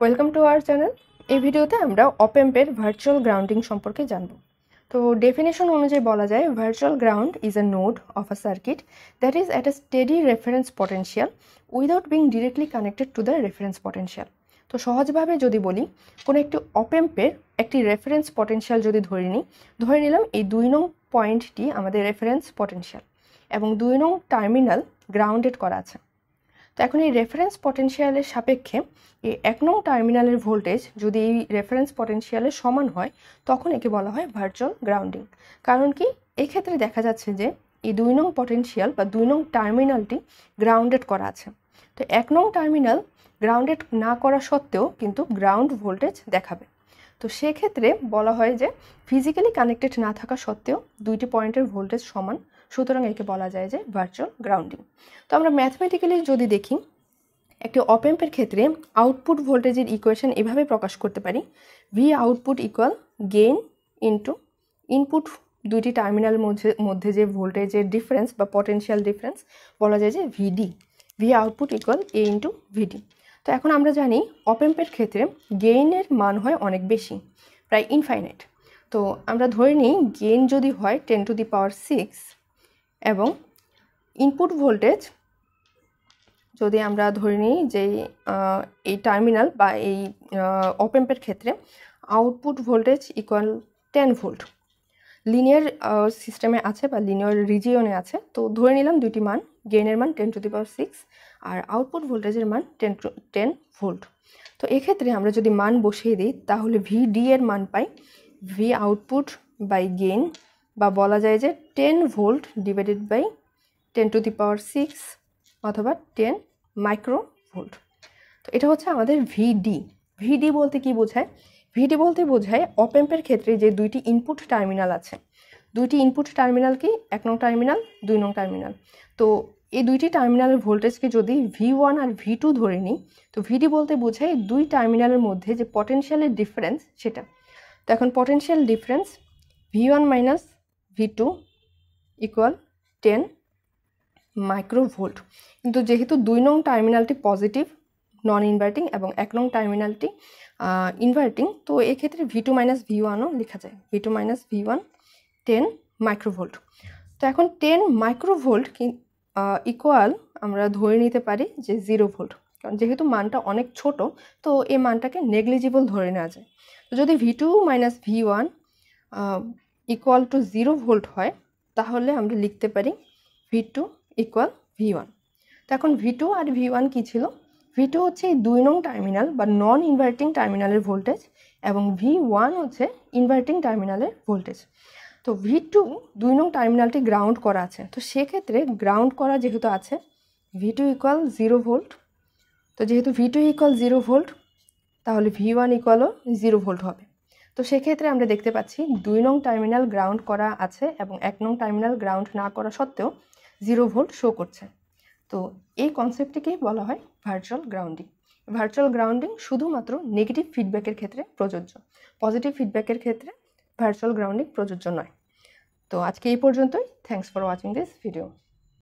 Welcome to our channel এই ভিডিওতে আমরা অপেম্পের ভার্চুয়াল গ্রাউন্ডিং সম্পর্কে জানব। তো ডেফিনেশন অনুযায়ী বলা যায় virtual ground is a node of a circuit that is at a steady reference potential without being directly connected to the reference potential তো সহজভাবে যদি বলি, কোনো একটি অপেম্পের একটি রেফারেন্স পটেনশিয়াল যদি ধরে নিই, ধরে নিলাম এই দুই নং পয়েন্টটি আমাদের রেফারেন্স পটেনশিয়াল এবং দুই নং টার্মিনাল গ্রাউন্ডেড করা আছে। তো এখন এই রেফারেন্স পটেনশিয়ালের সাপেক্ষে এই এক নং টার্মিনালের ভোল্টেজ যদি এই রেফারেন্স পটেনশিয়ালের সমান হয়, তখন একে বলা হয় ভার্চুয়াল গ্রাউন্ডিং কারণ কি? এক্ষেত্রে দেখা যাচ্ছে যে এই দুই নং পটেনশিয়াল বা দুই নং টার্মিনালটি গ্রাউন্ডেড করা আছে। তো এক নং টার্মিনাল গ্রাউন্ডেড না করা সত্ত্বেও কিন্তু গ্রাউন্ড ভোল্টেজ দেখাবে। তো সেক্ষেত্রে বলা হয় যে ফিজিক্যালি কানেক্টেড না থাকা সত্ত্বেও দুইটি পয়েন্টের ভোল্টেজ সমান সুতরাং একে বলা যায় যে ভার্চুয়াল গ্রাউন্ডিং তো আমরা ম্যাথমেটিক্যালি যদি দেখি, একটি অপেম্পের ক্ষেত্রে আউটপুট ভোল্টেজের ইকুয়েশন এভাবে প্রকাশ করতে পারি। V output equal gain into input দুইটি টার্মিনালের মধ্যে মধ্যে যে ভোল্টেজের ডিফারেন্স বা পটেনশিয়াল ডিফারেন্স বলা যায় যে VD V output equal A into VD তো এখন আমরা জানি অপেম্পের ক্ষেত্রে গেইনের মান হয় অনেক বেশি, প্রায় ইনফাইনাইট তো আমরা ধরে নিই গেইন যদি হয় ten to the power six এবং ইনপুট ভোল্টেজ যদি আমরা ধরে নিই যে এই টার্মিনাল বা এই অপেম্পের ক্ষেত্রে output voltage equal ten volt linear সিস্টেমে আছে বা লিনিয়ার রিজিয়নে আছে। তো ধরে নিলাম দুইটি মান গেইনের মান ten to the power six R output ভোল্টেজের মান টেন টু টেন ভোল্ট তো এক্ষেত্রে আমরা যদি মান বসিয়ে দিই, তাহলে ভি ডি এর মান পাই ভি আউটপুট বাই গেইন বা বলা যায় যে ten volt divided by ten to the power six অথবা টেন মাইক্রো ভোল্ট তো এটা হচ্ছে আমাদের ভিডি ভিডি বলতে কি বোঝায়? ভিডি বলতে বোঝায় অপেম্পের ক্ষেত্রে যে দুইটি ইনপুট টার্মিনাল আছে। দুইটি ইনপুট টার্মিনাল কি? এক নং টার্মিনাল দুই নং টার্মিনাল তো এই দুইটি টার্মিনালের ভোল্টেজকে যদি ভি ওয়ান আর ভি টু ধরে নিই, তো ভিডি বলতে বোঝায় দুই টার্মিনালের মধ্যে যে পটেনশিয়ালের ডিফারেন্স সেটা। তো এখন potential difference V one minus V two equal ten microvolt কিন্তু যেহেতু দুই নং টার্মিনালটি পজিটিভ নন ইনভার্টিং এবং এক নং টার্মিনালটি ইনভার্টিং তো এক্ষেত্রে ভি টু মাইনাস ভি ওয়ানও লেখা যায়। V two minus V one ten microvolt তো এখন টেন মাইক্রোভোল্ট ইকুয়াল আমরা ধরে নিতে পারি যে জিরো ভোল্ট কারণ যেহেতু মানটা অনেক ছোট, তো এই মানটাকে নেগলিজিবল ধরে নেওয়া যায়। তো যদি V two minus V one equal to zero volt হয়, তাহলে আমরা লিখতে পারি V two equal V one তো এখন ভি টু আর ভি ওয়ান কী ছিল? ভি টু হচ্ছে এই দুই নং টার্মিনাল বা নন ইনভার্টিং টার্মিনালের ভোল্টেজ এবং ভি ওয়ান হচ্ছে ইনভার্টিং টার্মিনালের ভোল্টেজ তো ভি টু দুই নং টার্মিনালটি গ্রাউন্ড করা আছে। তো সেক্ষেত্রে গ্রাউন্ড করা যেহেতু আছে V two equal zero volt তো যেহেতু V two equal zero volt তাহলে ভি ওয়ান ইকুয়ালও জিরো ভোল্ট হবে। তো সেক্ষেত্রে আমরা দেখতে পাচ্ছি দুই নং টার্মিনাল গ্রাউন্ড করা আছে এবং এক নং টার্মিনাল গ্রাউন্ড না করা সত্ত্বেও জিরো ভোল্ট শো করছে। তো এই কনসেপ্টটিকেই বলা হয় ভার্চুয়াল গ্রাউন্ডিং। ভার্চুয়াল গ্রাউন্ডিং শুধুমাত্র নেগেটিভ ফিডব্যাকের ক্ষেত্রে প্রযোজ্য। পজিটিভ ফিডব্যাকের ক্ষেত্রে ভার্চুয়াল গ্রাউন্ডিং প্রযোজ্য নয়। তো আজকে এই পর্যন্তই। Thanks for watching this video